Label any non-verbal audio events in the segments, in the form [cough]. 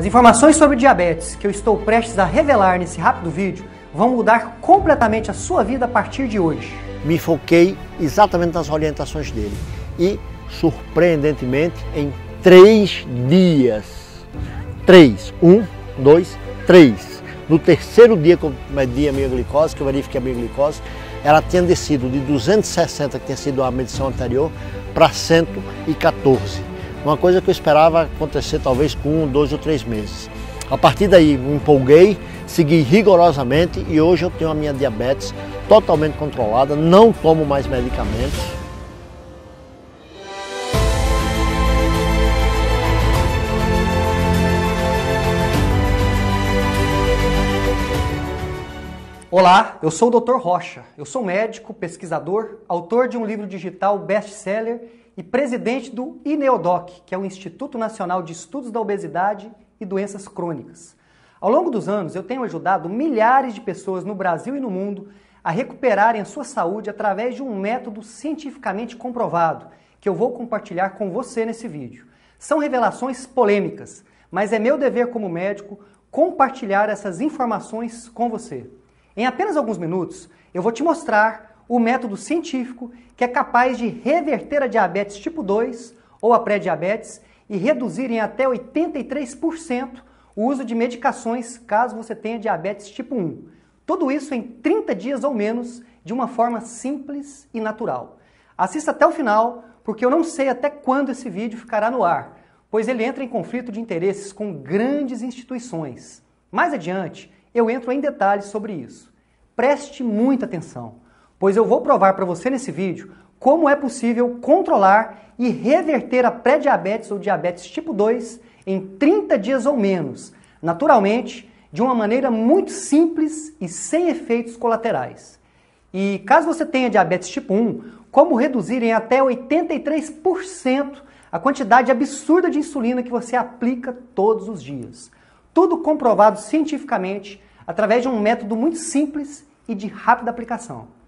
As informações sobre diabetes que eu estou prestes a revelar nesse rápido vídeo vão mudar completamente a sua vida a partir de hoje. Me foquei exatamente nas orientações dele e, surpreendentemente, em três dias. Três. Um, dois, três. No terceiro dia que eu medi a minha glicose, que eu verifiquei a minha glicose, ela tinha descido de 260, que tinha sido a medição anterior, para 114. Uma coisa que eu esperava acontecer talvez com um, dois ou três meses. A partir daí me empolguei, segui rigorosamente e hoje eu tenho a minha diabetes totalmente controlada, não tomo mais medicamentos. Olá, eu sou o Dr. Rocha. Eu sou médico, pesquisador, autor de um livro digital best-seller e presidente do INEODOC, que é o Instituto Nacional de Estudos da Obesidade e Doenças Crônicas. Ao longo dos anos, eu tenho ajudado milhares de pessoas no Brasil e no mundo a recuperarem a sua saúde através de um método cientificamente comprovado, que eu vou compartilhar com você nesse vídeo. São revelações polêmicas, mas é meu dever como médico compartilhar essas informações com você. Em apenas alguns minutos, eu vou te mostrar o método científico que é capaz de reverter a diabetes tipo 2 ou a pré-diabetes e reduzir em até 83% o uso de medicações caso você tenha diabetes tipo 1. Tudo isso em 30 dias ou menos, de uma forma simples e natural. Assista até o final, porque eu não sei até quando esse vídeo ficará no ar, pois ele entra em conflito de interesses com grandes instituições. Mais adiante, eu entro em detalhes sobre isso. Preste muita atenção pois eu vou provar para você nesse vídeo como é possível controlar e reverter a pré-diabetes ou diabetes tipo 2 em 30 dias ou menos, naturalmente, de uma maneira muito simples e sem efeitos colaterais. E caso você tenha diabetes tipo 1, como reduzir em até 83% a quantidade absurda de insulina que você aplica todos os dias. Tudo comprovado cientificamente através de um método muito simples e de rápida aplicação.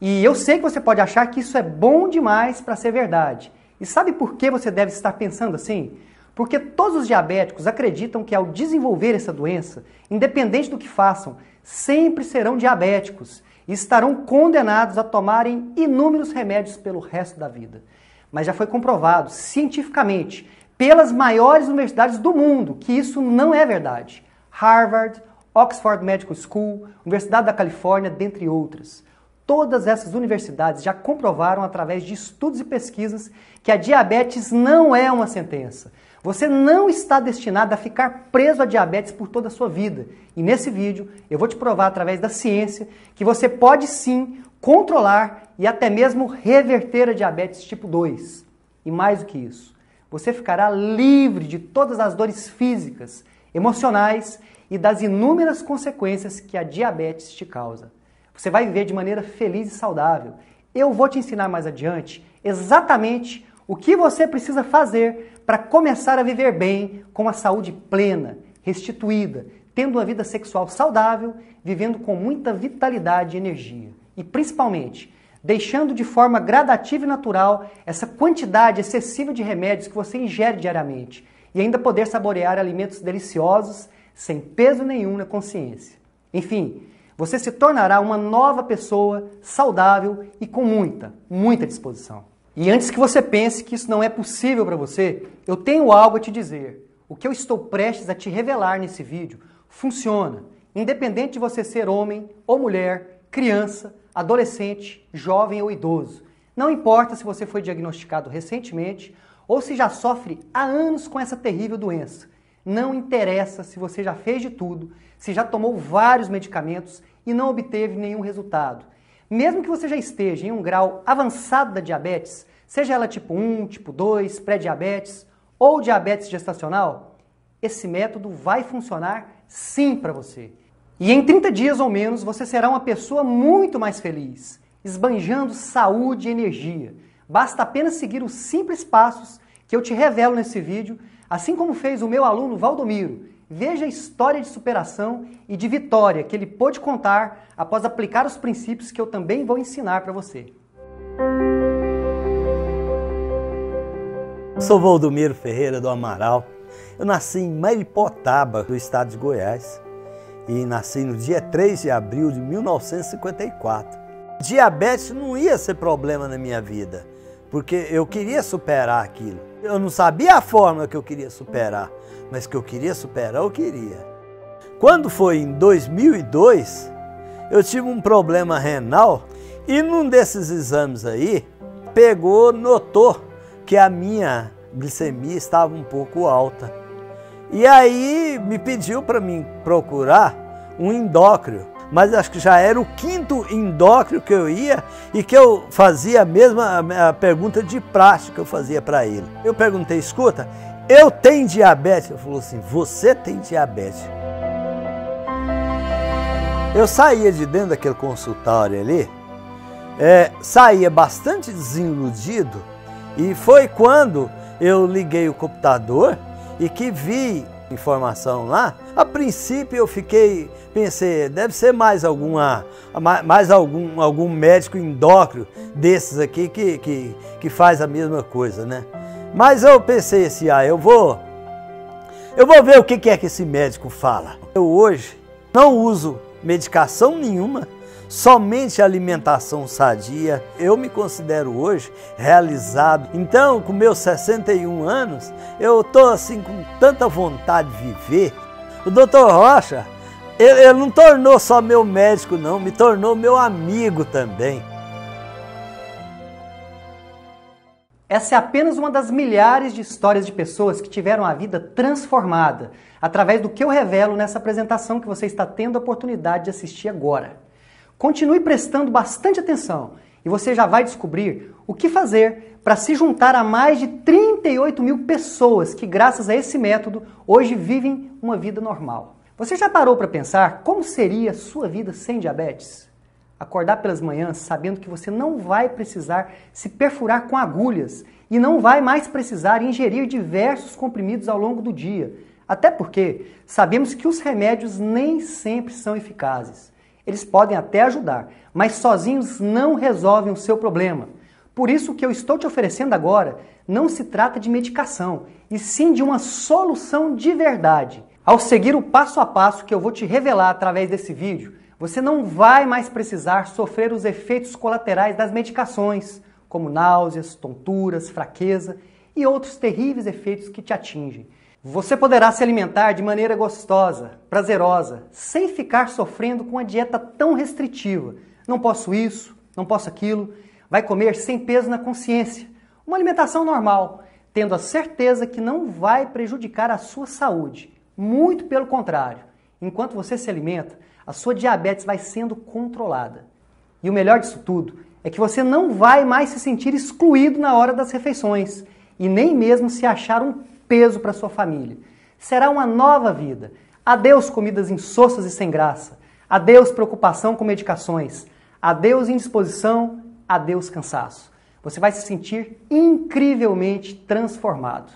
E eu sei que você pode achar que isso é bom demais para ser verdade. E sabe por que você deve estar pensando assim? Porque todos os diabéticos acreditam que ao desenvolver essa doença, independente do que façam, sempre serão diabéticos e estarão condenados a tomarem inúmeros remédios pelo resto da vida. Mas já foi comprovado cientificamente pelas maiores universidades do mundo que isso não é verdade. Harvard, Oxford Medical School, Universidade da Califórnia, dentre outras. Todas essas universidades já comprovaram através de estudos e pesquisas que a diabetes não é uma sentença. Você não está destinado a ficar preso à diabetes por toda a sua vida. E nesse vídeo eu vou te provar através da ciência que você pode sim controlar e até mesmo reverter a diabetes tipo 2. E mais do que isso, você ficará livre de todas as dores físicas, emocionais e das inúmeras consequências que a diabetes te causa. Você vai viver de maneira feliz e saudável. Eu vou te ensinar mais adiante exatamente o que você precisa fazer para começar a viver bem com a saúde plena, restituída, tendo uma vida sexual saudável, vivendo com muita vitalidade e energia. E principalmente, deixando de forma gradativa e natural essa quantidade excessiva de remédios que você ingere diariamente e ainda poder saborear alimentos deliciosos sem peso nenhum na consciência. Enfim, você se tornará uma nova pessoa, saudável e com muita, muita disposição. E antes que você pense que isso não é possível para você, eu tenho algo a te dizer. O que eu estou prestes a te revelar nesse vídeo funciona, independente de você ser homem ou mulher, criança, adolescente, jovem ou idoso. Não importa se você foi diagnosticado recentemente ou se já sofre há anos com essa terrível doença. Não interessa se você já fez de tudo, se já tomou vários medicamentos e não obteve nenhum resultado. Mesmo que você já esteja em um grau avançado da diabetes, seja ela tipo 1, tipo 2, pré-diabetes ou diabetes gestacional, esse método vai funcionar sim para você. E em 30 dias ou menos você será uma pessoa muito mais feliz, esbanjando saúde e energia. Basta apenas seguir os simples passos que eu te revelo nesse vídeo Assim como fez o meu aluno Valdomiro, veja a história de superação e de vitória que ele pôde contar após aplicar os princípios que eu também vou ensinar para você. Sou Valdomiro Ferreira do Amaral Eu nasci em Maripotaba, do estado de Goiás, e nasci no dia 3 de abril de 1954. Diabetes não ia ser problema na minha vida, porque eu queria superar aquilo. Eu não sabia a forma que eu queria superar, mas que eu queria superar, eu queria. Quando foi em 2002, eu tive um problema renal e num desses exames aí, pegou, notou que a minha glicemia estava um pouco alta. E aí me pediu para mim procurar um endócrino, mas acho que já era o quinto endócrino que eu ia e que eu fazia a mesma a pergunta de prática que eu fazia para ele. Eu perguntei, escuta, eu tenho diabetes? Ele falou assim, você tem diabetes. Eu saía de dentro daquele consultório ali, é, saía bastante desiludido e foi quando eu liguei o computador e que vi informação lá, a princípio eu fiquei, pensei, deve ser mais alguma, mais algum, algum médico endócrino desses aqui que, que, que faz a mesma coisa, né? Mas eu pensei assim, ah, eu vou, eu vou ver o que é que esse médico fala. Eu hoje não uso medicação nenhuma, somente alimentação sadia. Eu me considero hoje realizado. Então, com meus 61 anos, eu estou assim com tanta vontade de viver. O doutor Rocha, ele, ele não tornou só meu médico, não, me tornou meu amigo também. Essa é apenas uma das milhares de histórias de pessoas que tiveram a vida transformada através do que eu revelo nessa apresentação que você está tendo a oportunidade de assistir agora. Continue prestando bastante atenção e você já vai descobrir o que fazer para se juntar a mais de 38 mil pessoas que, graças a esse método, hoje vivem uma vida normal. Você já parou para pensar como seria sua vida sem diabetes? Acordar pelas manhãs sabendo que você não vai precisar se perfurar com agulhas e não vai mais precisar ingerir diversos comprimidos ao longo do dia. Até porque sabemos que os remédios nem sempre são eficazes. Eles podem até ajudar, mas sozinhos não resolvem o seu problema. Por isso, o que eu estou te oferecendo agora não se trata de medicação, e sim de uma solução de verdade. Ao seguir o passo a passo que eu vou te revelar através desse vídeo, você não vai mais precisar sofrer os efeitos colaterais das medicações, como náuseas, tonturas, fraqueza e outros terríveis efeitos que te atingem. Você poderá se alimentar de maneira gostosa, prazerosa, sem ficar sofrendo com uma dieta tão restritiva. Não posso isso, não posso aquilo. Vai comer sem peso na consciência. Uma alimentação normal, tendo a certeza que não vai prejudicar a sua saúde. Muito pelo contrário. Enquanto você se alimenta, a sua diabetes vai sendo controlada. E o melhor disso tudo é que você não vai mais se sentir excluído na hora das refeições e nem mesmo se achar um peso para sua família. Será uma nova vida. Adeus comidas insossas e sem graça. Adeus preocupação com medicações. Adeus indisposição. Adeus cansaço. Você vai se sentir incrivelmente transformado.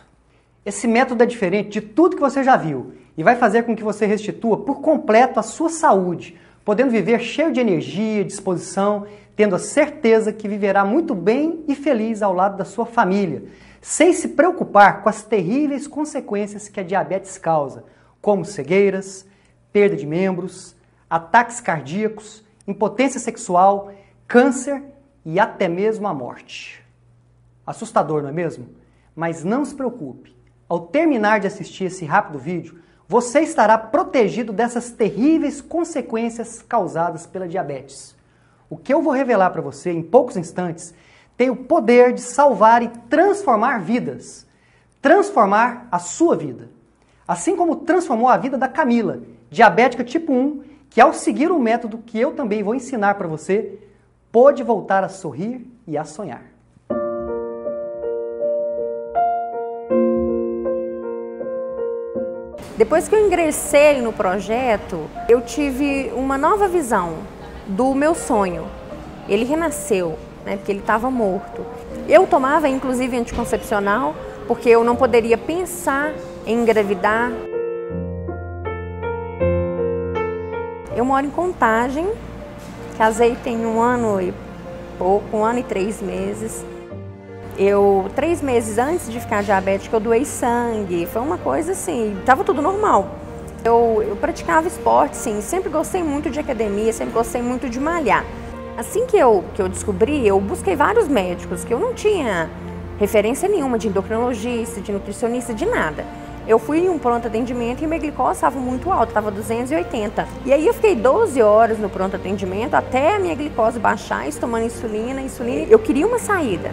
Esse método é diferente de tudo que você já viu e vai fazer com que você restitua por completo a sua saúde, podendo viver cheio de energia, disposição, tendo a certeza que viverá muito bem e feliz ao lado da sua família sem se preocupar com as terríveis consequências que a diabetes causa, como cegueiras, perda de membros, ataques cardíacos, impotência sexual, câncer e até mesmo a morte. Assustador, não é mesmo? Mas não se preocupe. Ao terminar de assistir esse rápido vídeo, você estará protegido dessas terríveis consequências causadas pela diabetes. O que eu vou revelar para você em poucos instantes tem o poder de salvar e transformar vidas. Transformar a sua vida. Assim como transformou a vida da Camila, diabética tipo 1, que ao seguir o método que eu também vou ensinar para você, pôde voltar a sorrir e a sonhar. Depois que eu ingressei no projeto, eu tive uma nova visão do meu sonho. Ele renasceu né, porque ele estava morto. Eu tomava inclusive anticoncepcional porque eu não poderia pensar em engravidar. Eu moro em Contagem, casei tem um ano e pouco, um ano e três meses. Eu, três meses antes de ficar diabética, eu doei sangue. Foi uma coisa assim, tava tudo normal. Eu, eu praticava esporte, sim, sempre gostei muito de academia, sempre gostei muito de malhar. Assim que eu, que eu descobri, eu busquei vários médicos, que eu não tinha referência nenhuma de endocrinologista, de nutricionista, de nada. Eu fui em um pronto atendimento e minha glicose estava muito alta, estava 280. E aí eu fiquei 12 horas no pronto atendimento até a minha glicose baixar, tomando insulina, insulina. Eu queria uma saída,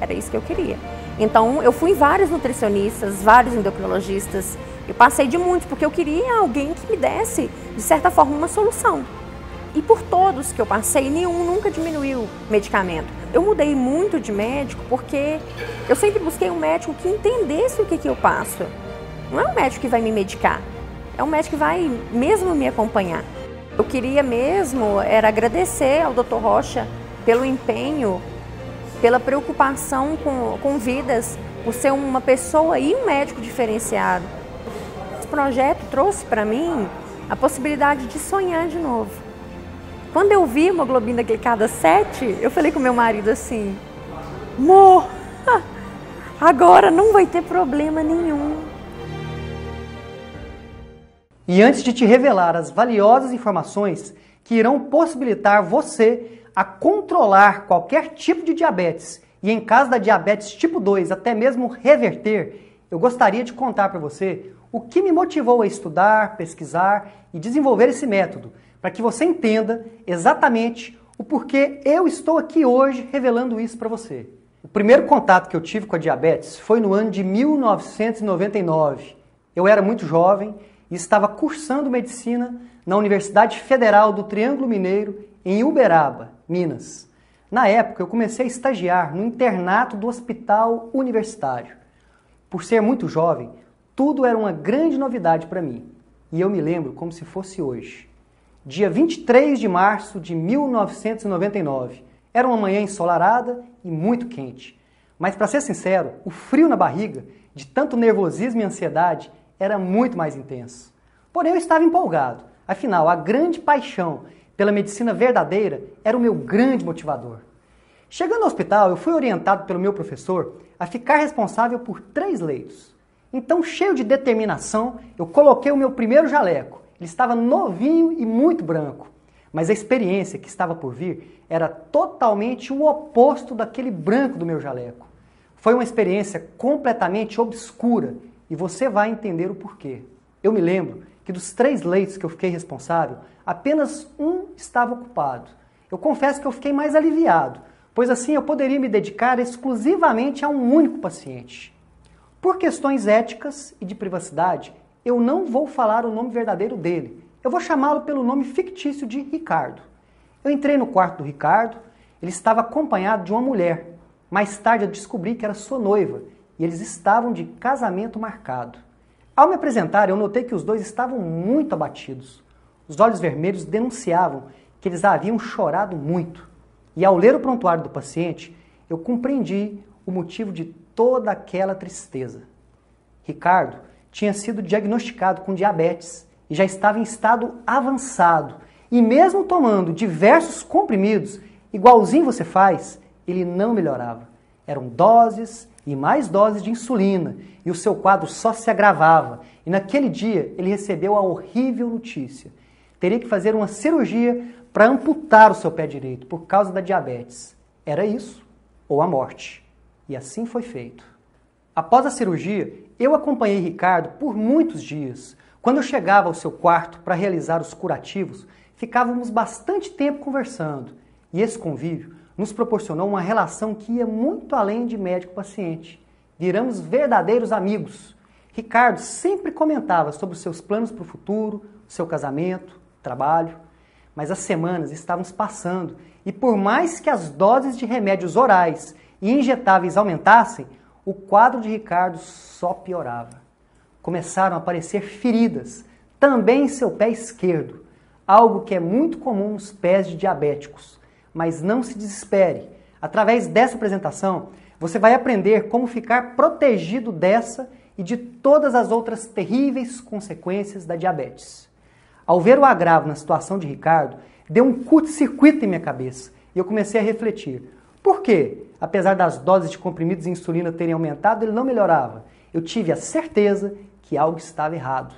era isso que eu queria. Então eu fui em vários nutricionistas, vários endocrinologistas, eu passei de muitos, porque eu queria alguém que me desse, de certa forma, uma solução. E por todos que eu passei, nenhum nunca diminuiu medicamento. Eu mudei muito de médico porque eu sempre busquei um médico que entendesse o que, que eu passo. Não é um médico que vai me medicar, é um médico que vai mesmo me acompanhar. Eu queria mesmo era agradecer ao Dr. Rocha pelo empenho, pela preocupação com, com vidas, por ser uma pessoa e um médico diferenciado. Esse projeto trouxe para mim a possibilidade de sonhar de novo. Quando eu vi hemoglobina glicada 7, eu falei com meu marido assim: Amor, agora não vai ter problema nenhum. E antes de te revelar as valiosas informações que irão possibilitar você a controlar qualquer tipo de diabetes e, em caso da diabetes tipo 2, até mesmo reverter, eu gostaria de contar para você o que me motivou a estudar, pesquisar e desenvolver esse método, para que você entenda exatamente o porquê eu estou aqui hoje revelando isso para você. O primeiro contato que eu tive com a diabetes foi no ano de 1999. Eu era muito jovem e estava cursando medicina na Universidade Federal do Triângulo Mineiro, em Uberaba, Minas. Na época, eu comecei a estagiar no internato do Hospital Universitário. Por ser muito jovem, tudo era uma grande novidade para mim. E eu me lembro como se fosse hoje. Dia 23 de março de 1999. Era uma manhã ensolarada e muito quente. Mas, para ser sincero, o frio na barriga, de tanto nervosismo e ansiedade, era muito mais intenso. Porém, eu estava empolgado. Afinal, a grande paixão pela medicina verdadeira era o meu grande motivador. Chegando ao hospital, eu fui orientado pelo meu professor a ficar responsável por três leitos. Então, cheio de determinação, eu coloquei o meu primeiro jaleco. Ele estava novinho e muito branco. Mas a experiência que estava por vir era totalmente o oposto daquele branco do meu jaleco. Foi uma experiência completamente obscura e você vai entender o porquê. Eu me lembro que dos três leitos que eu fiquei responsável, apenas um estava ocupado. Eu confesso que eu fiquei mais aliviado, pois assim eu poderia me dedicar exclusivamente a um único paciente. Por questões éticas e de privacidade, eu não vou falar o nome verdadeiro dele. Eu vou chamá-lo pelo nome fictício de Ricardo. Eu entrei no quarto do Ricardo, ele estava acompanhado de uma mulher. Mais tarde eu descobri que era sua noiva e eles estavam de casamento marcado. Ao me apresentar, eu notei que os dois estavam muito abatidos. Os olhos vermelhos denunciavam que eles haviam chorado muito. E ao ler o prontuário do paciente, eu compreendi o motivo de toda aquela tristeza. Ricardo tinha sido diagnosticado com diabetes e já estava em estado avançado. E mesmo tomando diversos comprimidos, igualzinho você faz, ele não melhorava. Eram doses e mais doses de insulina, e o seu quadro só se agravava. E naquele dia ele recebeu a horrível notícia: teria que fazer uma cirurgia para amputar o seu pé direito por causa da diabetes. Era isso ou a morte. E assim foi feito. Após a cirurgia, eu acompanhei Ricardo por muitos dias. Quando eu chegava ao seu quarto para realizar os curativos, ficávamos bastante tempo conversando. E esse convívio nos proporcionou uma relação que ia muito além de médico-paciente. Viramos verdadeiros amigos. Ricardo sempre comentava sobre os seus planos para o futuro, seu casamento, trabalho. Mas as semanas estavam passando e, por mais que as doses de remédios orais e injetáveis aumentassem, o quadro de Ricardo só piorava. Começaram a aparecer feridas, também em seu pé esquerdo, algo que é muito comum nos pés de diabéticos mas não se desespere. Através dessa apresentação, você vai aprender como ficar protegido dessa e de todas as outras terríveis consequências da diabetes. Ao ver o agravo na situação de Ricardo, deu um curto-circuito em minha cabeça e eu comecei a refletir. Por quê? Apesar das doses de comprimidos de insulina terem aumentado, ele não melhorava. Eu tive a certeza que algo estava errado.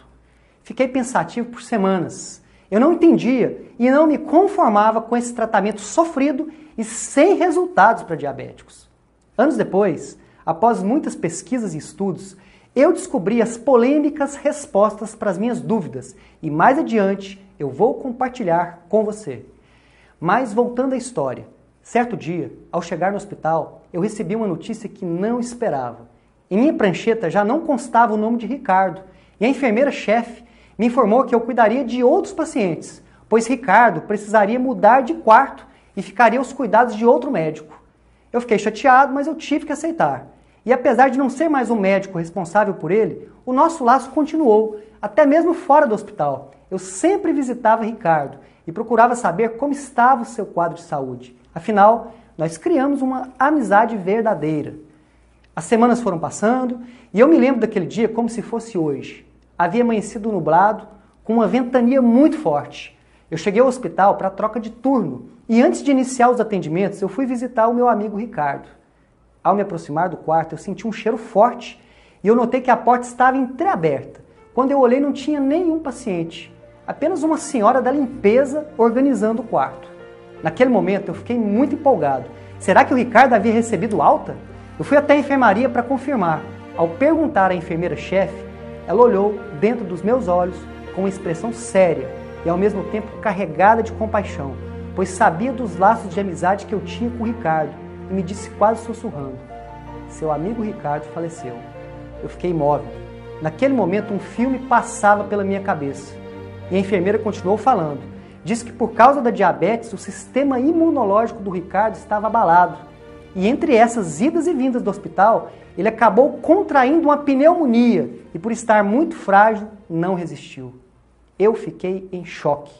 Fiquei pensativo por semanas. Eu não entendia e não me conformava com esse tratamento sofrido e sem resultados para diabéticos. Anos depois, após muitas pesquisas e estudos, eu descobri as polêmicas respostas para as minhas dúvidas e mais adiante eu vou compartilhar com você. Mas voltando à história, certo dia, ao chegar no hospital, eu recebi uma notícia que não esperava. Em minha prancheta já não constava o nome de Ricardo e a enfermeira-chefe me informou que eu cuidaria de outros pacientes, pois Ricardo precisaria mudar de quarto e ficaria aos cuidados de outro médico. Eu fiquei chateado, mas eu tive que aceitar. E apesar de não ser mais o médico responsável por ele, o nosso laço continuou, até mesmo fora do hospital. Eu sempre visitava Ricardo e procurava saber como estava o seu quadro de saúde. Afinal, nós criamos uma amizade verdadeira. As semanas foram passando e eu me lembro daquele dia como se fosse hoje. Havia amanhecido nublado, com uma ventania muito forte. Eu cheguei ao hospital para troca de turno e antes de iniciar os atendimentos, eu fui visitar o meu amigo Ricardo. Ao me aproximar do quarto, eu senti um cheiro forte e eu notei que a porta estava entreaberta. Quando eu olhei, não tinha nenhum paciente, apenas uma senhora da limpeza organizando o quarto. Naquele momento, eu fiquei muito empolgado. Será que o Ricardo havia recebido alta? Eu fui até a enfermaria para confirmar. Ao perguntar à enfermeira-chefe, ela olhou dentro dos meus olhos com uma expressão séria e ao mesmo tempo carregada de compaixão, pois sabia dos laços de amizade que eu tinha com o Ricardo e me disse quase sussurrando: Seu amigo Ricardo faleceu. Eu fiquei imóvel. Naquele momento, um filme passava pela minha cabeça. E a enfermeira continuou falando. Disse que por causa da diabetes, o sistema imunológico do Ricardo estava abalado. E entre essas idas e vindas do hospital, ele acabou contraindo uma pneumonia e, por estar muito frágil, não resistiu. Eu fiquei em choque.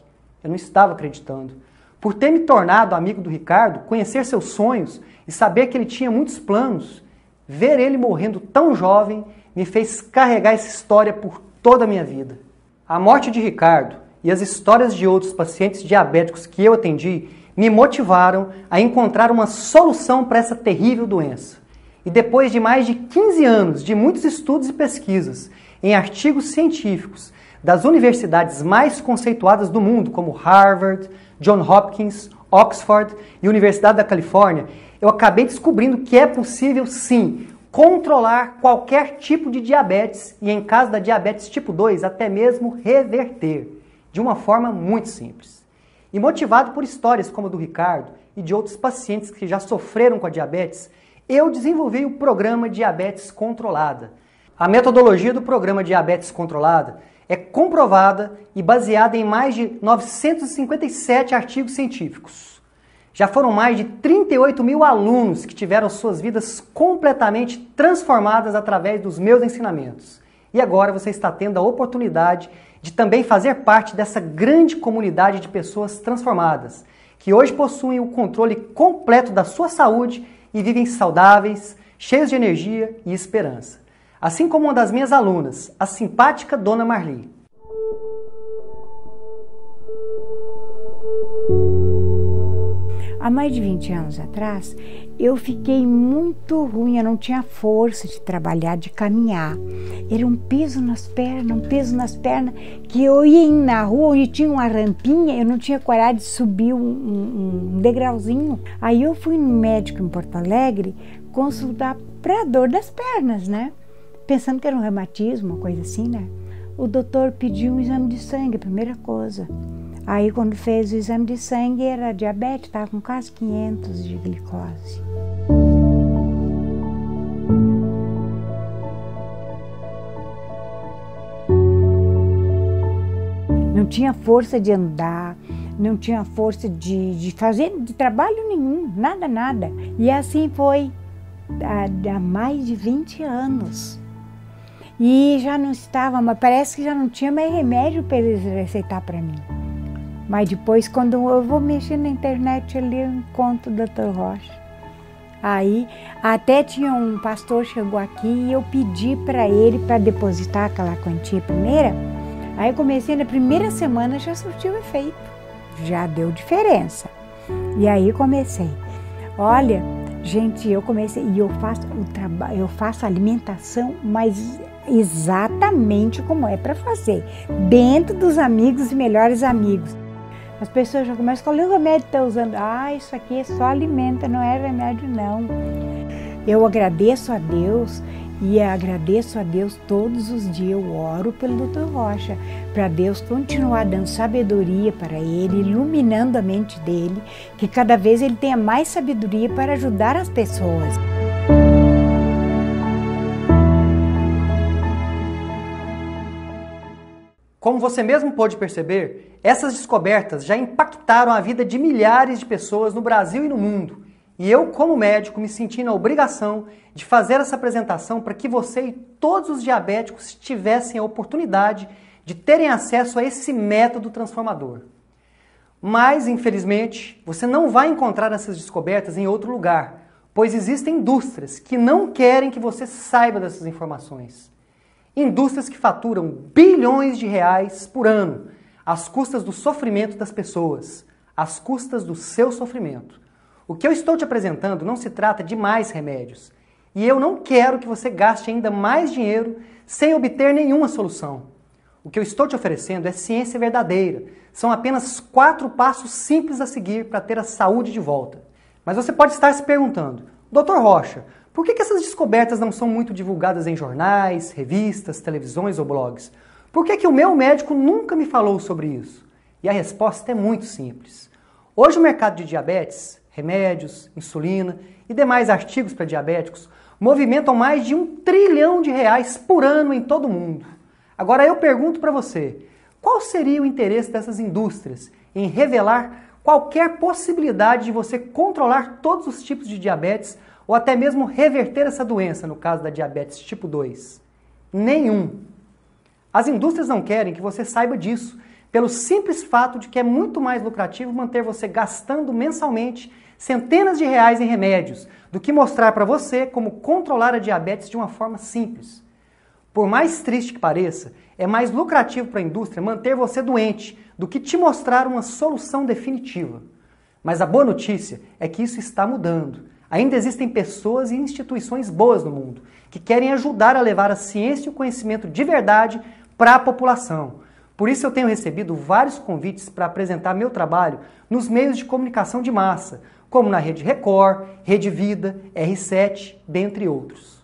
Eu não estava acreditando. Por ter me tornado amigo do Ricardo, conhecer seus sonhos e saber que ele tinha muitos planos, ver ele morrendo tão jovem me fez carregar essa história por toda a minha vida. A morte de Ricardo e as histórias de outros pacientes diabéticos que eu atendi me motivaram a encontrar uma solução para essa terrível doença. E depois de mais de 15 anos de muitos estudos e pesquisas em artigos científicos das universidades mais conceituadas do mundo, como Harvard, John Hopkins, Oxford e Universidade da Califórnia, eu acabei descobrindo que é possível sim controlar qualquer tipo de diabetes e, em caso da diabetes tipo 2, até mesmo reverter, de uma forma muito simples. E motivado por histórias como a do Ricardo e de outros pacientes que já sofreram com a diabetes, eu desenvolvi o programa Diabetes Controlada. A metodologia do programa Diabetes Controlada é comprovada e baseada em mais de 957 artigos científicos. Já foram mais de 38 mil alunos que tiveram suas vidas completamente transformadas através dos meus ensinamentos. E agora você está tendo a oportunidade de também fazer parte dessa grande comunidade de pessoas transformadas, que hoje possuem o controle completo da sua saúde e vivem saudáveis, cheios de energia e esperança assim como uma das minhas alunas, a simpática Dona Marli. Há mais de 20 anos atrás, eu fiquei muito ruim, eu não tinha força de trabalhar, de caminhar. Era um peso nas pernas, um peso nas pernas, que eu ia na rua onde tinha uma rampinha, eu não tinha coragem de subir um, um, degrauzinho. Aí eu fui no médico em Porto Alegre consultar para dor das pernas, né? pensando que era um reumatismo, uma coisa assim, né? O doutor pediu um exame de sangue, a primeira coisa. Aí, quando fez o exame de sangue, era diabetes, estava com quase 500 de glicose. Não tinha força de andar, não tinha força de, de fazer de trabalho nenhum, nada, nada. E assim foi há, há mais de 20 anos. E já não estava, mas parece que já não tinha mais remédio para eles receitar para mim. Mas depois, quando eu vou mexer na internet ali, eu encontro o Dr. Rocha. Aí, até tinha um pastor chegou aqui e eu pedi para ele para depositar aquela quantia primeira. Aí comecei na primeira semana já surtiu efeito, já deu diferença. E aí comecei. Olha, Gente, eu comecei e eu faço o trabalho, eu faço alimentação, mas exatamente como é para fazer, dentro dos amigos e melhores amigos. As pessoas já começam a falar, o remédio está usando. Ah, isso aqui é só alimenta, não é remédio não. Eu agradeço a Deus e agradeço a Deus todos os dias. Eu oro pelo Dr. Rocha, para Deus continuar dando sabedoria para ele, iluminando a mente dele, que cada vez ele tenha mais sabedoria para ajudar as pessoas. Como você mesmo pôde perceber, essas descobertas já impactaram a vida de milhares de pessoas no Brasil e no mundo. E eu, como médico, me senti na obrigação de fazer essa apresentação para que você e todos os diabéticos tivessem a oportunidade de terem acesso a esse método transformador. Mas, infelizmente, você não vai encontrar essas descobertas em outro lugar, pois existem indústrias que não querem que você saiba dessas informações. Indústrias que faturam bilhões de reais por ano, às custas do sofrimento das pessoas, às custas do seu sofrimento. O que eu estou te apresentando não se trata de mais remédios. E eu não quero que você gaste ainda mais dinheiro sem obter nenhuma solução. O que eu estou te oferecendo é ciência verdadeira. São apenas quatro passos simples a seguir para ter a saúde de volta. Mas você pode estar se perguntando, Dr. Rocha, por que, que essas descobertas não são muito divulgadas em jornais, revistas, televisões ou blogs? Por que, que o meu médico nunca me falou sobre isso? E a resposta é muito simples. Hoje o mercado de diabetes, remédios, insulina e demais artigos para diabéticos movimentam mais de um trilhão de reais por ano em todo o mundo. Agora eu pergunto para você, qual seria o interesse dessas indústrias em revelar qualquer possibilidade de você controlar todos os tipos de diabetes ou até mesmo reverter essa doença, no caso da diabetes tipo 2? Nenhum. As indústrias não querem que você saiba disso, pelo simples fato de que é muito mais lucrativo manter você gastando mensalmente centenas de reais em remédios do que mostrar para você como controlar a diabetes de uma forma simples. Por mais triste que pareça, é mais lucrativo para a indústria manter você doente do que te mostrar uma solução definitiva. Mas a boa notícia é que isso está mudando. Ainda existem pessoas e instituições boas no mundo que querem ajudar a levar a ciência e o conhecimento de verdade para a população. Por isso eu tenho recebido vários convites para apresentar meu trabalho nos meios de comunicação de massa, como na Rede Record, Rede Vida, R7, dentre outros.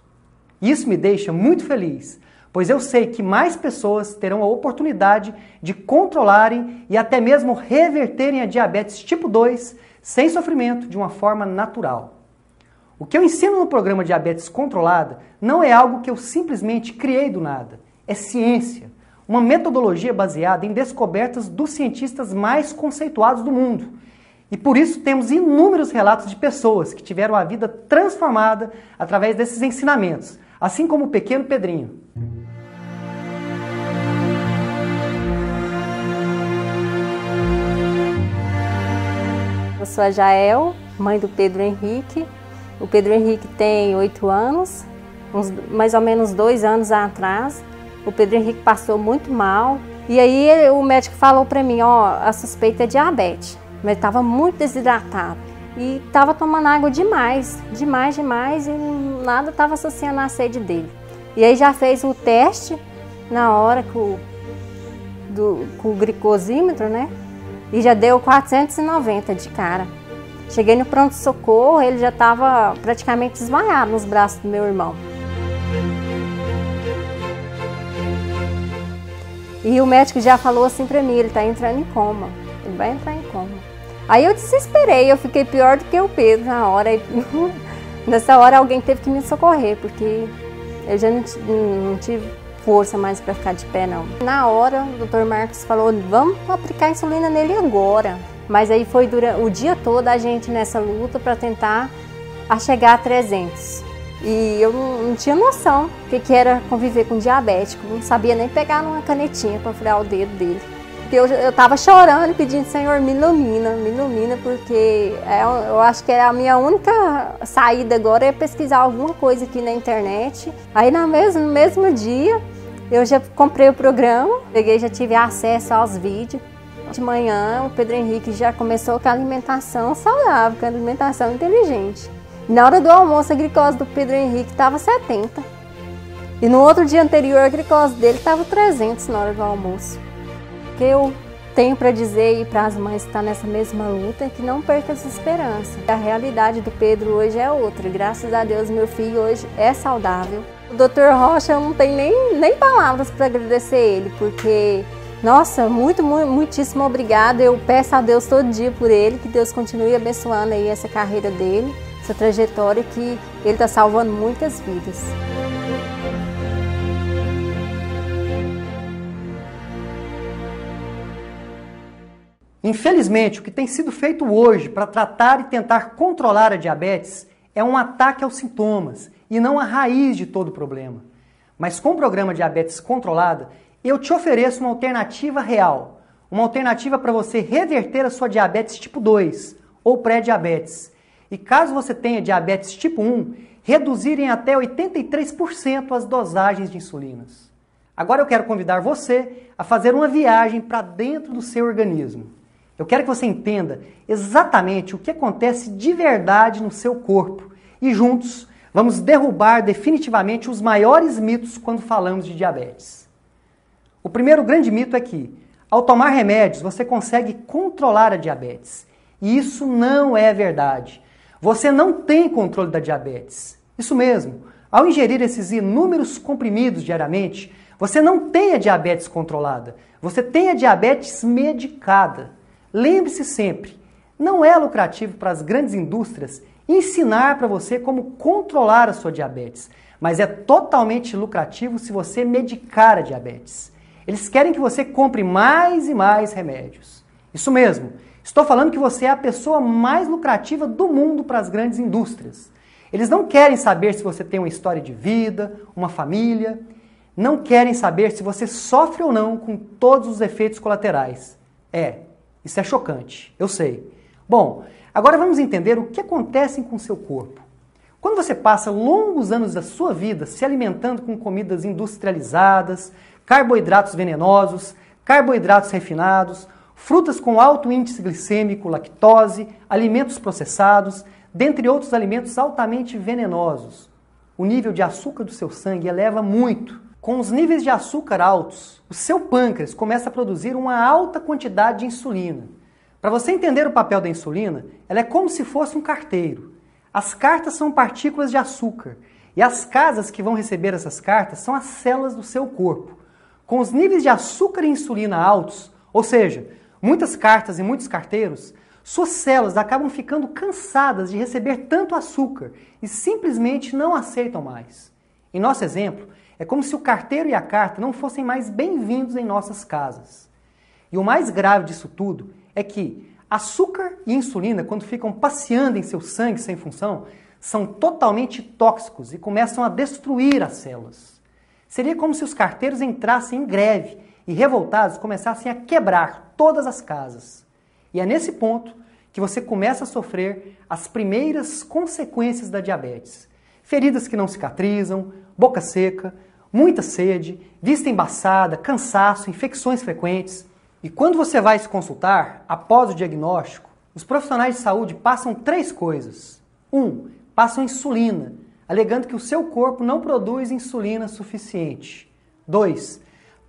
Isso me deixa muito feliz, pois eu sei que mais pessoas terão a oportunidade de controlarem e até mesmo reverterem a diabetes tipo 2 sem sofrimento de uma forma natural. O que eu ensino no programa Diabetes Controlada não é algo que eu simplesmente criei do nada. É ciência, uma metodologia baseada em descobertas dos cientistas mais conceituados do mundo. E por isso temos inúmeros relatos de pessoas que tiveram a vida transformada através desses ensinamentos, assim como o pequeno Pedrinho. Eu sou a Jael, mãe do Pedro Henrique, o Pedro Henrique tem oito anos, uns, mais ou menos dois anos atrás. O Pedro Henrique passou muito mal. E aí o médico falou para mim, ó, a suspeita é diabetes. Mas estava muito desidratado e estava tomando água demais, demais, demais e nada estava associando à sede dele. E aí já fez o teste na hora com, do, com o glicosímetro, né? E já deu 490 de cara. Cheguei no pronto-socorro, ele já estava praticamente desmaiado nos braços do meu irmão. E o médico já falou assim para mim, ele está entrando em coma, ele vai entrar em coma. Aí eu desesperei, eu fiquei pior do que o Pedro na hora. [laughs] Nessa hora alguém teve que me socorrer, porque eu já não, não tive força mais para ficar de pé não. Na hora o Dr. Marcos falou, vamos aplicar insulina nele agora. Mas aí foi durante o dia todo a gente nessa luta para tentar a chegar a 300. E eu não, não tinha noção o que, que, era conviver com diabético, não sabia nem pegar numa canetinha para furar o dedo dele. Porque eu, eu tava chorando pedindo, Senhor, me ilumina, me ilumina, porque é, eu acho que é a minha única saída agora é pesquisar alguma coisa aqui na internet. Aí no mesmo, no mesmo dia eu já comprei o programa, peguei, já tive acesso aos vídeos. De manhã, o Pedro Henrique já começou com a alimentação saudável, com a alimentação inteligente. Na hora do almoço, a glicose do Pedro Henrique estava 70. E no outro dia anterior, a glicose dele estava 300 na hora do almoço. O que eu tenho para dizer e para as mães que estão tá nessa mesma luta é que não perca essa esperança. A realidade do Pedro hoje é outra. Graças a Deus, meu filho hoje é saudável. O Dr. Rocha, eu não tenho nem, nem palavras para agradecer ele, porque nossa, muito, muito, muitíssimo obrigada. Eu peço a Deus todo dia por ele, que Deus continue abençoando aí essa carreira dele, essa trajetória que ele está salvando muitas vidas. Infelizmente, o que tem sido feito hoje para tratar e tentar controlar a diabetes é um ataque aos sintomas e não a raiz de todo o problema. Mas com o programa Diabetes Controlada, eu te ofereço uma alternativa real, uma alternativa para você reverter a sua diabetes tipo 2 ou pré-diabetes. E caso você tenha diabetes tipo 1, reduzir em até 83% as dosagens de insulinas. Agora eu quero convidar você a fazer uma viagem para dentro do seu organismo. Eu quero que você entenda exatamente o que acontece de verdade no seu corpo e juntos vamos derrubar definitivamente os maiores mitos quando falamos de diabetes. O primeiro grande mito é que, ao tomar remédios, você consegue controlar a diabetes. E isso não é verdade. Você não tem controle da diabetes. Isso mesmo. Ao ingerir esses inúmeros comprimidos diariamente, você não tem a diabetes controlada. Você tem a diabetes medicada. Lembre-se sempre, não é lucrativo para as grandes indústrias ensinar para você como controlar a sua diabetes, mas é totalmente lucrativo se você medicar a diabetes. Eles querem que você compre mais e mais remédios. Isso mesmo, estou falando que você é a pessoa mais lucrativa do mundo para as grandes indústrias. Eles não querem saber se você tem uma história de vida, uma família, não querem saber se você sofre ou não com todos os efeitos colaterais. É, isso é chocante, eu sei. Bom, agora vamos entender o que acontece com o seu corpo. Quando você passa longos anos da sua vida se alimentando com comidas industrializadas, carboidratos venenosos, carboidratos refinados, frutas com alto índice glicêmico, lactose, alimentos processados, dentre outros alimentos altamente venenosos, o nível de açúcar do seu sangue eleva muito com os níveis de açúcar altos, o seu pâncreas começa a produzir uma alta quantidade de insulina. Para você entender o papel da insulina, ela é como se fosse um carteiro. As cartas são partículas de açúcar e as casas que vão receber essas cartas são as células do seu corpo. Com os níveis de açúcar e insulina altos, ou seja, muitas cartas e muitos carteiros, suas células acabam ficando cansadas de receber tanto açúcar e simplesmente não aceitam mais. Em nosso exemplo, é como se o carteiro e a carta não fossem mais bem-vindos em nossas casas. E o mais grave disso tudo é que açúcar e insulina, quando ficam passeando em seu sangue sem função, são totalmente tóxicos e começam a destruir as células. Seria como se os carteiros entrassem em greve e revoltados começassem a quebrar todas as casas. E é nesse ponto que você começa a sofrer as primeiras consequências da diabetes. Feridas que não cicatrizam, boca seca, muita sede, vista embaçada, cansaço, infecções frequentes. E quando você vai se consultar, após o diagnóstico, os profissionais de saúde passam três coisas. Um, passam insulina, alegando que o seu corpo não produz insulina suficiente. Dois,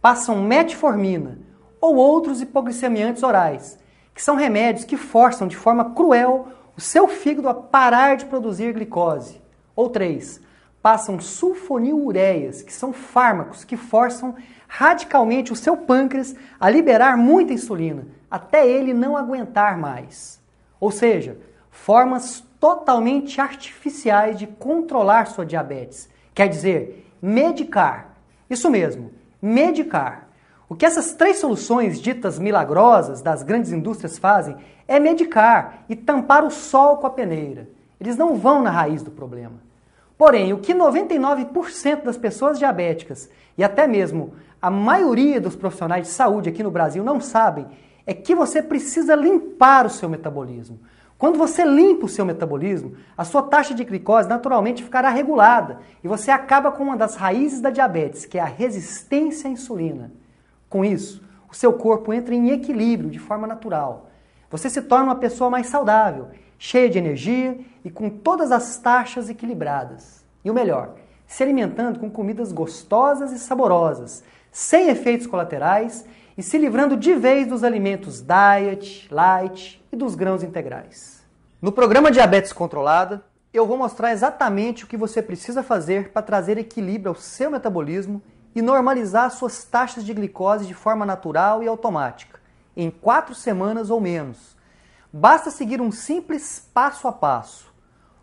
passam metformina ou outros hipoglicemiantes orais, que são remédios que forçam de forma cruel o seu fígado a parar de produzir glicose. Ou três, passam sulfonilureias, que são fármacos que forçam radicalmente o seu pâncreas a liberar muita insulina, até ele não aguentar mais. Ou seja, formas totalmente artificiais de controlar sua diabetes. Quer dizer, medicar. Isso mesmo, medicar. O que essas três soluções ditas milagrosas das grandes indústrias fazem é medicar e tampar o sol com a peneira. Eles não vão na raiz do problema. Porém, o que 99% das pessoas diabéticas e até mesmo a maioria dos profissionais de saúde aqui no Brasil não sabem é que você precisa limpar o seu metabolismo. Quando você limpa o seu metabolismo, a sua taxa de glicose naturalmente ficará regulada e você acaba com uma das raízes da diabetes, que é a resistência à insulina. Com isso, o seu corpo entra em equilíbrio de forma natural. Você se torna uma pessoa mais saudável cheia de energia e com todas as taxas equilibradas. E o melhor, se alimentando com comidas gostosas e saborosas, sem efeitos colaterais e se livrando de vez dos alimentos diet, light e dos grãos integrais. No programa Diabetes Controlada, eu vou mostrar exatamente o que você precisa fazer para trazer equilíbrio ao seu metabolismo e normalizar suas taxas de glicose de forma natural e automática, em quatro semanas ou menos. Basta seguir um simples passo a passo.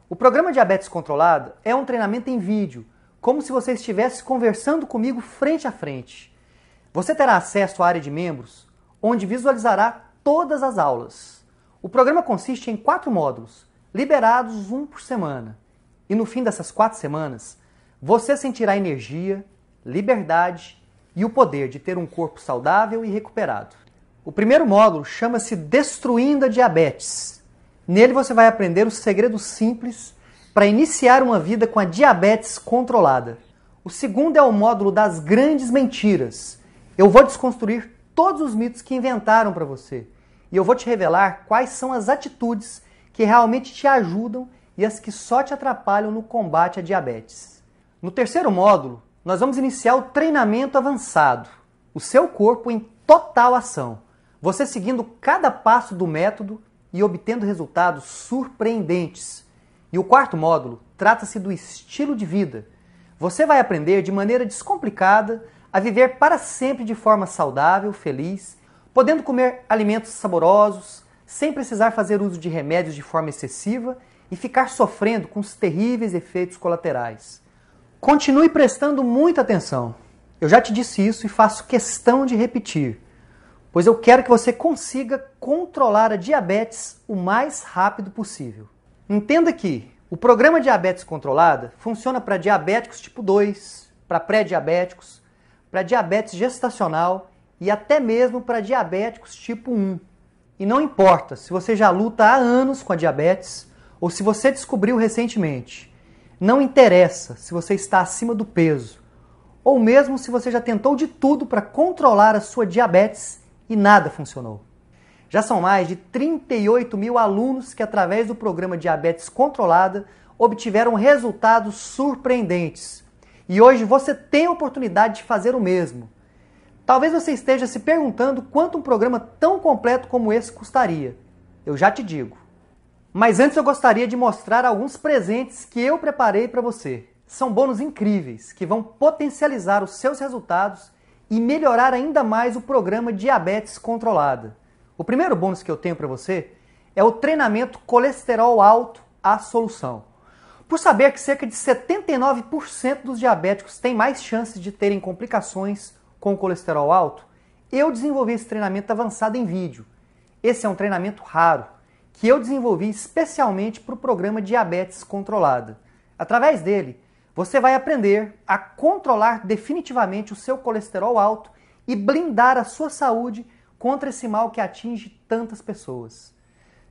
O programa Diabetes Controlada é um treinamento em vídeo, como se você estivesse conversando comigo frente a frente. Você terá acesso à área de membros, onde visualizará todas as aulas. O programa consiste em quatro módulos, liberados um por semana. E no fim dessas quatro semanas, você sentirá energia, liberdade e o poder de ter um corpo saudável e recuperado. O primeiro módulo chama-se Destruindo a Diabetes. Nele você vai aprender os segredos simples para iniciar uma vida com a diabetes controlada. O segundo é o módulo das grandes mentiras eu vou desconstruir todos os mitos que inventaram para você e eu vou te revelar quais são as atitudes que realmente te ajudam e as que só te atrapalham no combate à diabetes. No terceiro módulo, nós vamos iniciar o treinamento avançado, o seu corpo em total ação, você seguindo cada passo do método e obtendo resultados surpreendentes. E o quarto módulo trata-se do estilo de vida. Você vai aprender de maneira descomplicada a viver para sempre de forma saudável, feliz, podendo comer alimentos saborosos, sem precisar fazer uso de remédios de forma excessiva e ficar sofrendo com os terríveis efeitos colaterais. Continue prestando muita atenção. Eu já te disse isso e faço questão de repetir, pois eu quero que você consiga controlar a diabetes o mais rápido possível. Entenda que o programa Diabetes Controlada funciona para diabéticos tipo 2, para pré-diabéticos, para diabetes gestacional e até mesmo para diabéticos tipo 1. E não importa se você já luta há anos com a diabetes ou se você descobriu recentemente. Não interessa se você está acima do peso ou mesmo se você já tentou de tudo para controlar a sua diabetes e nada funcionou. Já são mais de 38 mil alunos que, através do programa Diabetes Controlada, obtiveram resultados surpreendentes e hoje você tem a oportunidade de fazer o mesmo. Talvez você esteja se perguntando quanto um programa tão completo como esse custaria. Eu já te digo. Mas antes eu gostaria de mostrar alguns presentes que eu preparei para você. São bônus incríveis que vão potencializar os seus resultados e melhorar ainda mais o programa Diabetes Controlada. O primeiro bônus que eu tenho para você é o treinamento Colesterol Alto, a solução. Por saber que cerca de 79% dos diabéticos têm mais chances de terem complicações com colesterol alto, eu desenvolvi esse treinamento avançado em vídeo. Esse é um treinamento raro, que eu desenvolvi especialmente para o programa Diabetes Controlada. Através dele, você vai aprender a controlar definitivamente o seu colesterol alto e blindar a sua saúde contra esse mal que atinge tantas pessoas.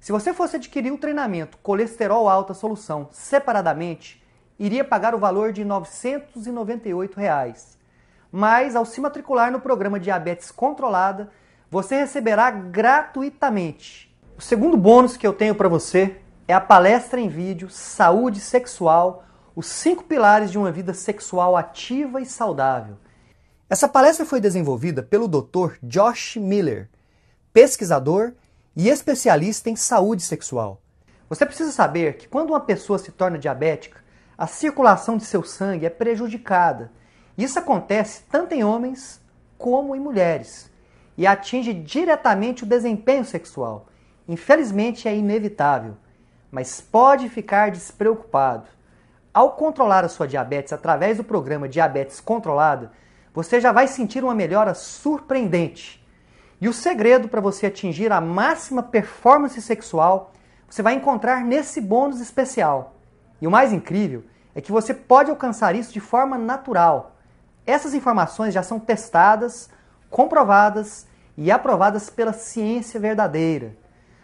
Se você fosse adquirir o treinamento Colesterol Alta Solução separadamente, iria pagar o valor de 998 reais. Mas ao se matricular no programa Diabetes Controlada, você receberá gratuitamente. O segundo bônus que eu tenho para você é a palestra em vídeo Saúde Sexual, os cinco pilares de uma vida sexual ativa e saudável. Essa palestra foi desenvolvida pelo Dr. Josh Miller, pesquisador e especialista em saúde sexual. Você precisa saber que quando uma pessoa se torna diabética, a circulação de seu sangue é prejudicada. Isso acontece tanto em homens como em mulheres e atinge diretamente o desempenho sexual. Infelizmente é inevitável, mas pode ficar despreocupado. Ao controlar a sua diabetes através do programa Diabetes Controlada, você já vai sentir uma melhora surpreendente. E o segredo para você atingir a máxima performance sexual você vai encontrar nesse bônus especial. E o mais incrível é que você pode alcançar isso de forma natural. Essas informações já são testadas, comprovadas e aprovadas pela ciência verdadeira.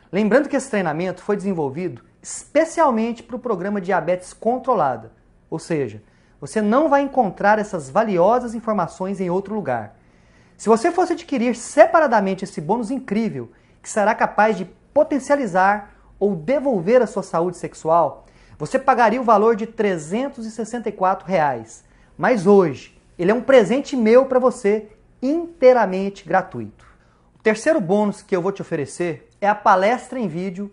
Lembrando que esse treinamento foi desenvolvido especialmente para o programa Diabetes Controlada, ou seja, você não vai encontrar essas valiosas informações em outro lugar. Se você fosse adquirir separadamente esse bônus incrível, que será capaz de potencializar ou devolver a sua saúde sexual, você pagaria o valor de 364 reais. Mas hoje, ele é um presente meu para você, inteiramente gratuito. O terceiro bônus que eu vou te oferecer é a palestra em vídeo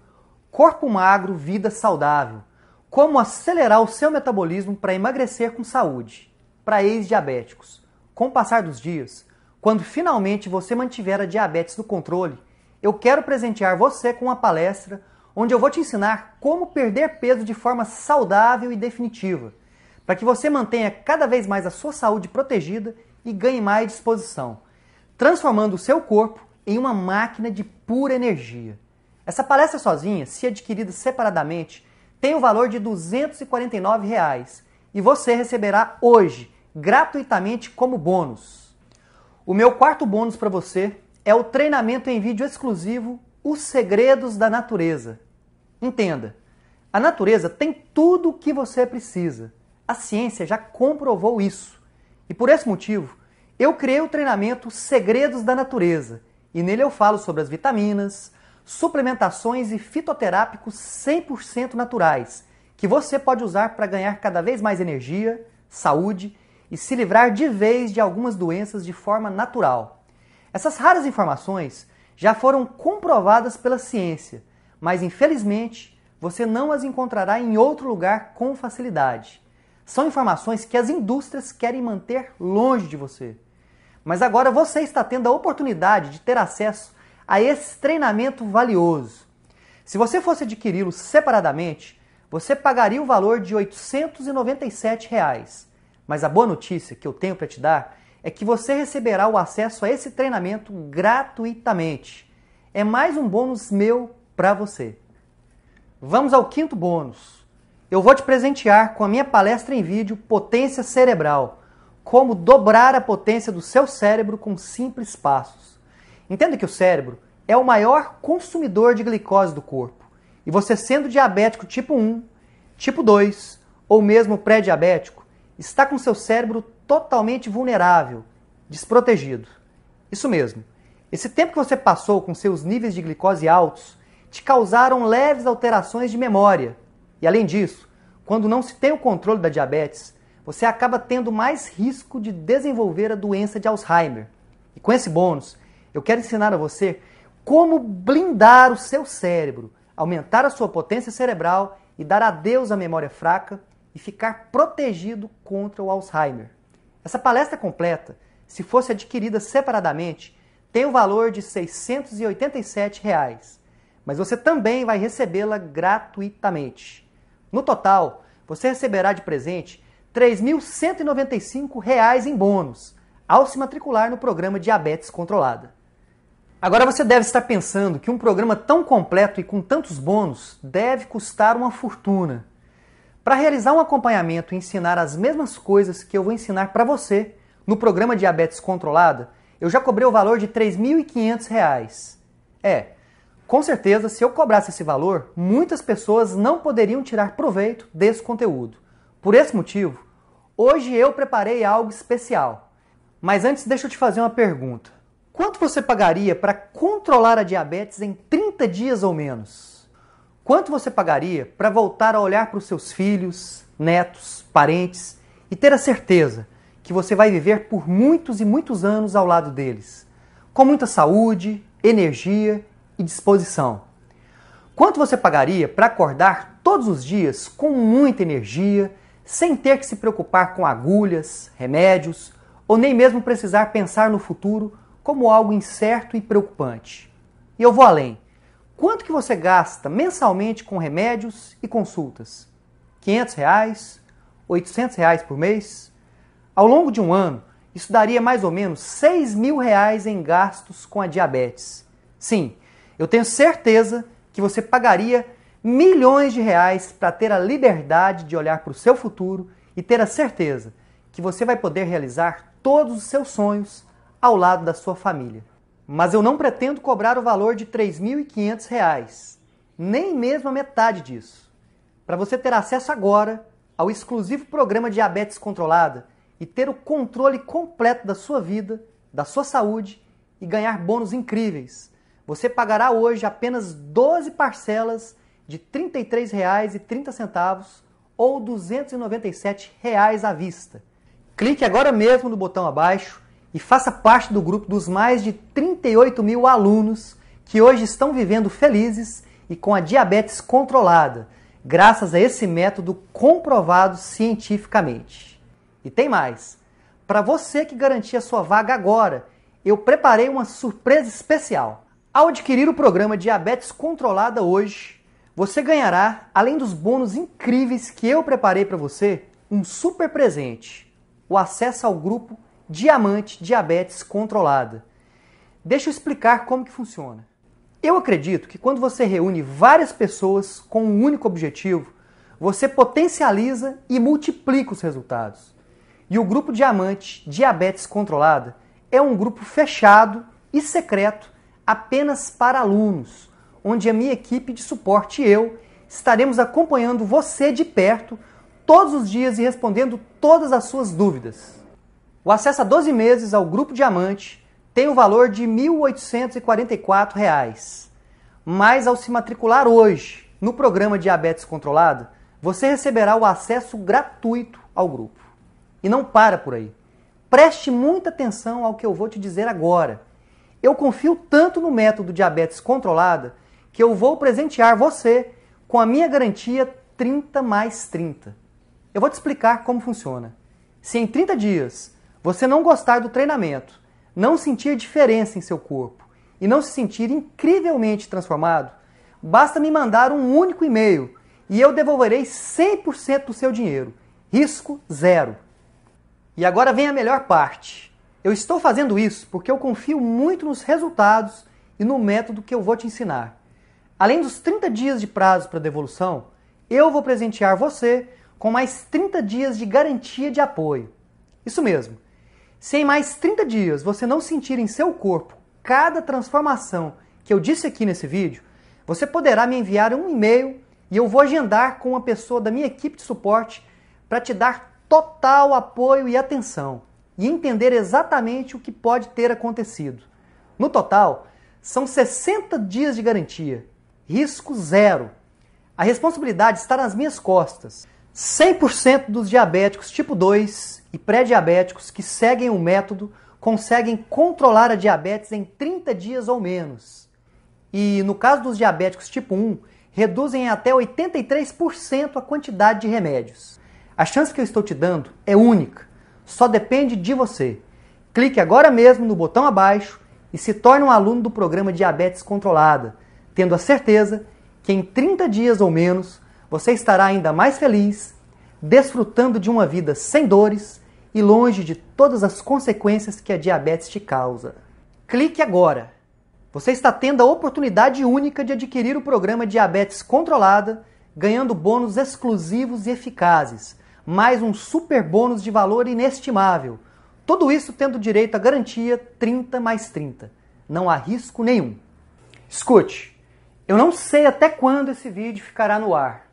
Corpo Magro, Vida Saudável. Como acelerar o seu metabolismo para emagrecer com saúde, para ex-diabéticos. Com o passar dos dias, quando finalmente você mantiver a diabetes no controle, eu quero presentear você com uma palestra onde eu vou te ensinar como perder peso de forma saudável e definitiva, para que você mantenha cada vez mais a sua saúde protegida e ganhe mais disposição, transformando o seu corpo em uma máquina de pura energia. Essa palestra sozinha, se adquirida separadamente, tem o valor de 249 reais, e você receberá hoje, gratuitamente como bônus. O meu quarto bônus para você é o treinamento em vídeo exclusivo Os Segredos da Natureza. Entenda, a natureza tem tudo o que você precisa. A ciência já comprovou isso. E por esse motivo, eu criei o treinamento Segredos da Natureza. E nele eu falo sobre as vitaminas, suplementações e fitoterápicos 100% naturais, que você pode usar para ganhar cada vez mais energia, saúde e se livrar de vez de algumas doenças de forma natural. Essas raras informações já foram comprovadas pela ciência mas infelizmente você não as encontrará em outro lugar com facilidade. São informações que as indústrias querem manter longe de você. Mas agora você está tendo a oportunidade de ter acesso a esse treinamento valioso. Se você fosse adquiri-lo separadamente, você pagaria o valor de 897 reais. Mas a boa notícia que eu tenho para te dar é que você receberá o acesso a esse treinamento gratuitamente. É mais um bônus meu para você. Vamos ao quinto bônus. Eu vou te presentear com a minha palestra em vídeo Potência Cerebral. Como dobrar a potência do seu cérebro com simples passos. Entenda que o cérebro é o maior consumidor de glicose do corpo. E você sendo diabético tipo 1, tipo 2 ou mesmo pré-diabético, está com seu cérebro totalmente vulnerável, desprotegido. Isso mesmo. Esse tempo que você passou com seus níveis de glicose altos te causaram leves alterações de memória. E além disso, quando não se tem o controle da diabetes, você acaba tendo mais risco de desenvolver a doença de Alzheimer. E com esse bônus, eu quero ensinar a você como blindar o seu cérebro, aumentar a sua potência cerebral e dar adeus à memória fraca e ficar protegido contra o Alzheimer. Essa palestra completa, se fosse adquirida separadamente, tem o valor de R$ 687. Reais mas você também vai recebê-la gratuitamente. No total, você receberá de presente R$ 3.195 em bônus ao se matricular no programa Diabetes Controlada. Agora você deve estar pensando que um programa tão completo e com tantos bônus deve custar uma fortuna. Para realizar um acompanhamento e ensinar as mesmas coisas que eu vou ensinar para você no programa Diabetes Controlada, eu já cobrei o valor de R$ 3.500. É, com certeza, se eu cobrasse esse valor, muitas pessoas não poderiam tirar proveito desse conteúdo. Por esse motivo, hoje eu preparei algo especial. Mas antes, deixa eu te fazer uma pergunta. Quanto você pagaria para controlar a diabetes em 30 dias ou menos? Quanto você pagaria para voltar a olhar para os seus filhos, netos, parentes e ter a certeza que você vai viver por muitos e muitos anos ao lado deles, com muita saúde, energia e disposição. Quanto você pagaria para acordar todos os dias com muita energia, sem ter que se preocupar com agulhas, remédios ou nem mesmo precisar pensar no futuro como algo incerto e preocupante? E eu vou além. Quanto que você gasta mensalmente com remédios e consultas? 500 reais? 800 reais por mês? Ao longo de um ano, isso daria mais ou menos 6 mil reais em gastos com a diabetes. Sim, eu tenho certeza que você pagaria milhões de reais para ter a liberdade de olhar para o seu futuro e ter a certeza que você vai poder realizar todos os seus sonhos ao lado da sua família. Mas eu não pretendo cobrar o valor de R$ 3.500, nem mesmo a metade disso. Para você ter acesso agora ao exclusivo programa Diabetes Controlada e ter o controle completo da sua vida, da sua saúde e ganhar bônus incríveis você pagará hoje apenas 12 parcelas de R$ 33,30 ou 297 reais à vista. Clique agora mesmo no botão abaixo e faça parte do grupo dos mais de 38 mil alunos que hoje estão vivendo felizes e com a diabetes controlada, graças a esse método comprovado cientificamente. E tem mais! Para você que garantir a sua vaga agora, eu preparei uma surpresa especial. Ao adquirir o programa Diabetes Controlada hoje, você ganhará, além dos bônus incríveis que eu preparei para você, um super presente: o acesso ao grupo Diamante Diabetes Controlada. Deixa eu explicar como que funciona. Eu acredito que quando você reúne várias pessoas com um único objetivo, você potencializa e multiplica os resultados. E o grupo Diamante Diabetes Controlada é um grupo fechado e secreto apenas para alunos, onde a minha equipe de suporte e eu estaremos acompanhando você de perto todos os dias e respondendo todas as suas dúvidas. O acesso a 12 meses ao Grupo Diamante tem o valor de R$ 1.844. Mas ao se matricular hoje no programa Diabetes Controlado, você receberá o acesso gratuito ao grupo. E não para por aí. Preste muita atenção ao que eu vou te dizer agora. Eu confio tanto no método Diabetes Controlada que eu vou presentear você com a minha garantia 30 mais 30. Eu vou te explicar como funciona. Se em 30 dias você não gostar do treinamento, não sentir diferença em seu corpo e não se sentir incrivelmente transformado, basta me mandar um único e-mail e eu devolverei 100% do seu dinheiro. Risco zero. E agora vem a melhor parte. Eu estou fazendo isso porque eu confio muito nos resultados e no método que eu vou te ensinar. Além dos 30 dias de prazo para devolução, eu vou presentear você com mais 30 dias de garantia de apoio. Isso mesmo. Se em mais 30 dias você não sentir em seu corpo cada transformação que eu disse aqui nesse vídeo, você poderá me enviar um e-mail e eu vou agendar com uma pessoa da minha equipe de suporte para te dar total apoio e atenção e entender exatamente o que pode ter acontecido. No total, são 60 dias de garantia, risco zero. A responsabilidade está nas minhas costas. 100% dos diabéticos tipo 2 e pré-diabéticos que seguem o método conseguem controlar a diabetes em 30 dias ou menos. E no caso dos diabéticos tipo 1, reduzem até 83% a quantidade de remédios. A chance que eu estou te dando é única, só depende de você. Clique agora mesmo no botão abaixo e se torne um aluno do programa Diabetes Controlada, tendo a certeza que em 30 dias ou menos você estará ainda mais feliz, desfrutando de uma vida sem dores e longe de todas as consequências que a diabetes te causa. Clique agora! Você está tendo a oportunidade única de adquirir o programa Diabetes Controlada, ganhando bônus exclusivos e eficazes mais um super bônus de valor inestimável. Tudo isso tendo direito à garantia 30 mais 30. Não há risco nenhum. Escute, eu não sei até quando esse vídeo ficará no ar.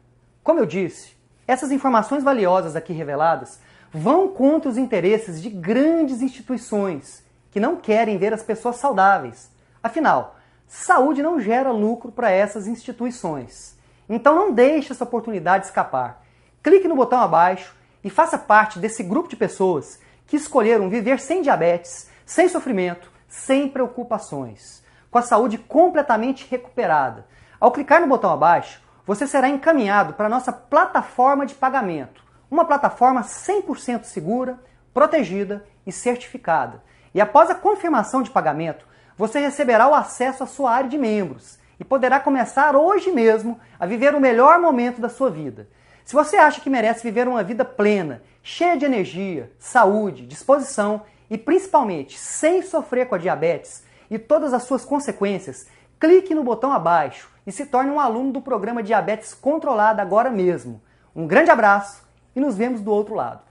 Como eu disse, essas informações valiosas aqui reveladas vão contra os interesses de grandes instituições que não querem ver as pessoas saudáveis. Afinal, saúde não gera lucro para essas instituições. Então não deixe essa oportunidade escapar clique no botão abaixo e faça parte desse grupo de pessoas que escolheram viver sem diabetes, sem sofrimento, sem preocupações, com a saúde completamente recuperada. Ao clicar no botão abaixo, você será encaminhado para a nossa plataforma de pagamento, uma plataforma 100% segura, protegida e certificada. E após a confirmação de pagamento, você receberá o acesso à sua área de membros e poderá começar hoje mesmo a viver o melhor momento da sua vida. Se você acha que merece viver uma vida plena, cheia de energia, saúde, disposição e principalmente sem sofrer com a diabetes e todas as suas consequências, clique no botão abaixo e se torne um aluno do programa Diabetes Controlada agora mesmo. Um grande abraço e nos vemos do outro lado.